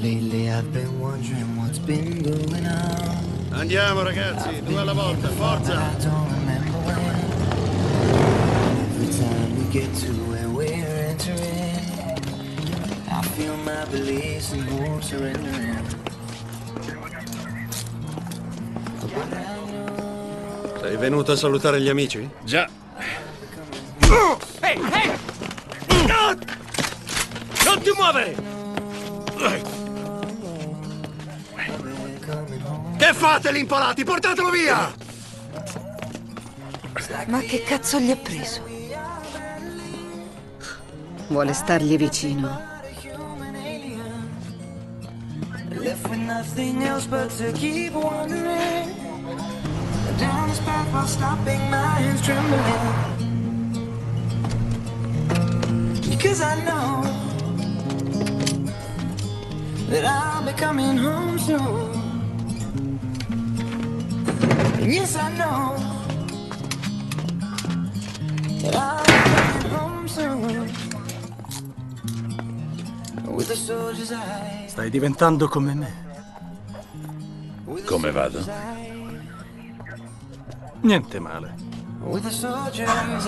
lately I've been wondering what's been going on. Andiamo ragazzi, due alla volta, forza! I don't remember when. Every time we get to where we're entering, I feel my beliefs and hopes surrendering. Sei venuto a salutare gli amici? Già, Ehi, ehi! Non ti muovere! Che fate lì impalati? Portatelo via! Ma che cazzo gli ha preso? Vuole stargli vicino. left with nothing else but to keep wandering down this path while stopping my hands trembling. Because I know that I'll be coming home soon. And yes, I know that I'll be home soon. With a soldier's eyes. Stai diventando come me. come vado? Niente male. With a soldier's eyes.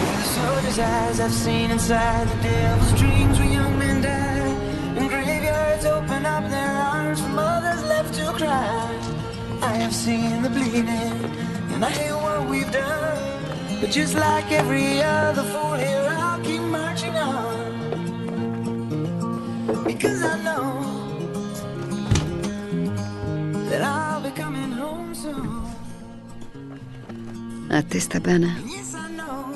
With a soldier's eyes, I've seen inside the devil's dreams where young men die. Have seen the bleeding, and I hate what we've done. But just like every other fool here, I'll keep marching on. Because I know that I'll be coming home soon. A te sta bene? Yes, I know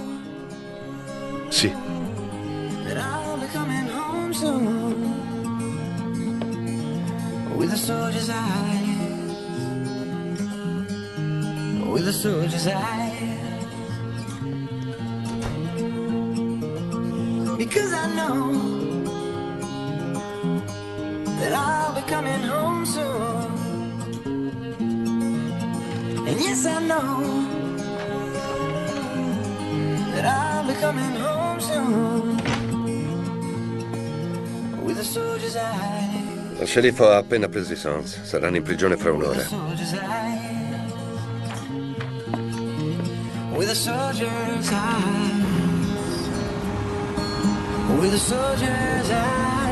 Sì, that I'll be coming home soon. With a soldier's eyes. With a soldier's eyes. Because I know that I'll be coming home soon. And yes, I know that I'll be coming home soon with a soldier's eyes, Lo sceriffo ha appena preso i Sons. Saranno in prigione fra un'ora. With a soldier's eyes, with a soldier's eyes.